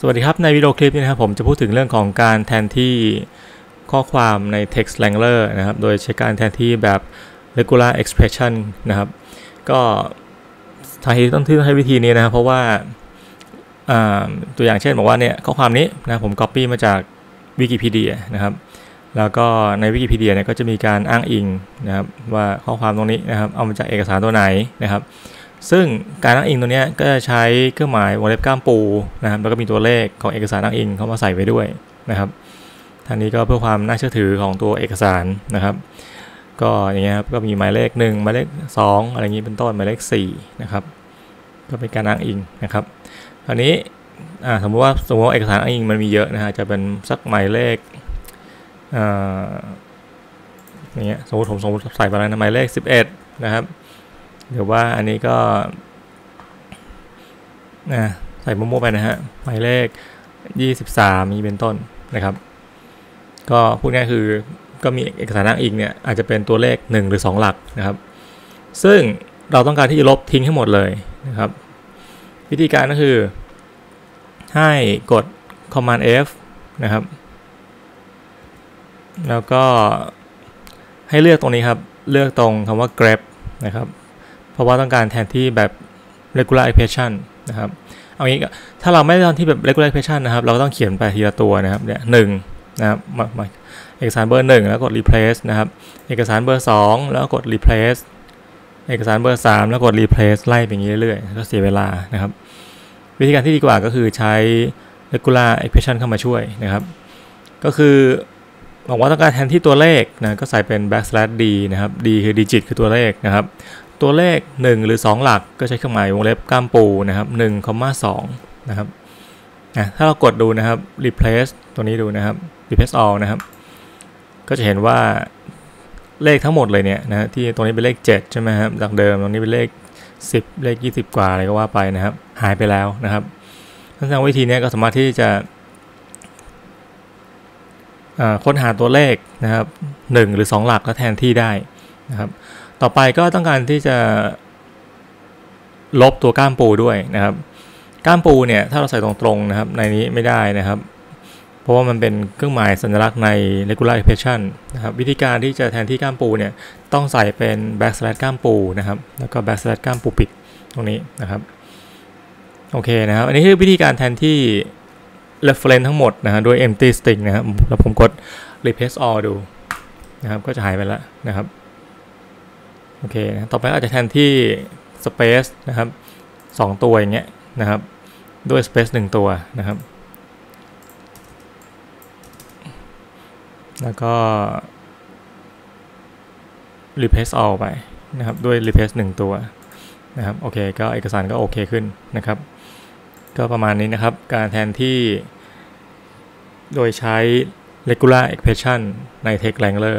สวัสดีครับ ในวิดีโอคลิปนี้นะครับผมจะพูดถึงเรื่องของการแทนที่ข้อความใน text wrangler นะครับ โดยใช้การแทนที่แบบ regular expression นะครับ ก็ทางที่ต้องที่ต้องใช้วิธีนี้นะครับ เพราะว่าตัวอย่างเช่นบอกว่าเนี่ยข้อความนี้นะผม copy มาจากวิกิพีเดียนะครับ แล้วก็ในวิกิพีเดียเนี่ยก็จะมีการอ้างอิงนะครับว่าข้อความตรงนี้นะครับ เอามาจากเอกสารตัวไหนนะครับ ซึ่งการอ้างอิงตัวนี้ก็จะใช้เครื่องหมายวงเล็บก้ามปูนะครับแล้วก็มีตัวเลขของเอกสารอ้างอิงเข้ามาใส่ไว้ด้วยนะครับทางนี้ก็เพื่อความน่าเชื่อถือของตัวเอกสารนะครับ ก็อย่างเงี้ยครับก็มีหมายเลข 1 หมายเลข 2 อะไรอย่างนี้เป็นต้นหมายเลข4นะครับก็เป็นการอ้างอิงนะครับคราวนี้สมมติว่าสมมติว่าเอกสารอ้างอิงมันมีเยอะนะฮะจะเป็นสักหมายเลขอย่างเงี้ยสมมติผมสมมติใส่ไปแล้วนะหมายเลข 11 นะครับ หรือว่าอันนี้ก็นะใส่มั่วๆไปนะฮะหมายเลข 23 มีเป็นต้นนะครับ ก็พูดง่ายคือก็มีเอกสารอ้างอิงเนี่ยอาจจะเป็นตัวเลข 1 หรือ 2 หลักนะครับ ซึ่งเราต้องการที่จะลบทิ้งให้หมดเลยนะครับ วิธีการก็คือ ให้กด command F นะครับ แล้วก็ให้เลือกตรงนี้ครับ เลือกตรงคำว่า grep นะครับ เพราะว่าต้องการแทนที่แบบ regular expression นะครับเอางี้ถ้าเราไม่ได้ทำที่แบบ regular expression นะครับ เราก็ต้องเขียนไปทีละตัวนะครับเนี่ยหนึ่งนะครับมาเอกสารเบอร์หนึ่งแล้วกด replace นะครับ เอกสารเบอร์สองแล้วกด replace เอกสารเบอร์สามแล้วกด replace ไล่ไปอย่างนี้เรื่อยๆ ก็เสียเวลานะครับ วิธีการที่ดีกว่าก็คือใช้ regular expression เข้ามาช่วยนะครับ ก็คือบอกว่าต้องการแทนที่ตัวเลขนะ ก็ใส่เป็น backslash d นะครับ d คือ digit คือตัวเลขนะครับ ตัวเลข 1 หรือ 2 หลักก็ใช้เครื่องหมายวงเล็บก้ามปูนะครับ1,2นะครับนะถ้าเรากดดูนะครับ replace ตัวนี้ดูนะครับ replace all นะครับก็จะเห็นว่าเลขทั้งหมดเลยเนี่ยนะที่ตรงนี้เป็นเลข 7 ใช่ไหมครับจากเดิมตรงนี้เป็นเลข 10 เลข 20 กว่าอะไรก็ว่าไปนะครับ หายไปแล้วนะครับทั้งวิธีนี้ก็สามารถที่จะค้นหาตัวเลขนะครับ 1 หรือ 2 หลักแล้วแทนที่ได้นะครับ ต่อไปก็ต้องการที่จะลบตัวก้ามปูด้วยนะครับ ก้ามปูเนี่ยถ้าเราใส่ตรงๆนะครับในนี้ไม่ได้นะครับ เพราะว่ามันเป็นเครื่องหมายสัญลักษณ์ใน regular expression นะครับวิธีการที่จะแทนที่ก้ามปูเนี่ยต้องใส่เป็น backslash ก้ามปูนะครับแล้วก็ backslash ก้ามปูปิดตรงนี้นะครับโอเคนะครับอันนี้คือวิธีการแทนที่ reference ทั้งหมดนะฮะด้วย empty string นะครับแล้วผมกด replace all ดูนะครับก็จะหายไปแล้วนะครับ โอเคนะต่อไปอาจจะแทนที่ space นะครับ 2 ตัวอย่างเงี้ยนะครับด้วย space 1 ตัวนะครับ แล้วก็ replace all ไปนะครับด้วย replace 1 ตัวนะครับโอเคก็เอกสารก็โอเคขึ้นนะครับ ก็ประมาณนี้นะครับการแทนที่โดยใช้ regular expression ใน text wrangler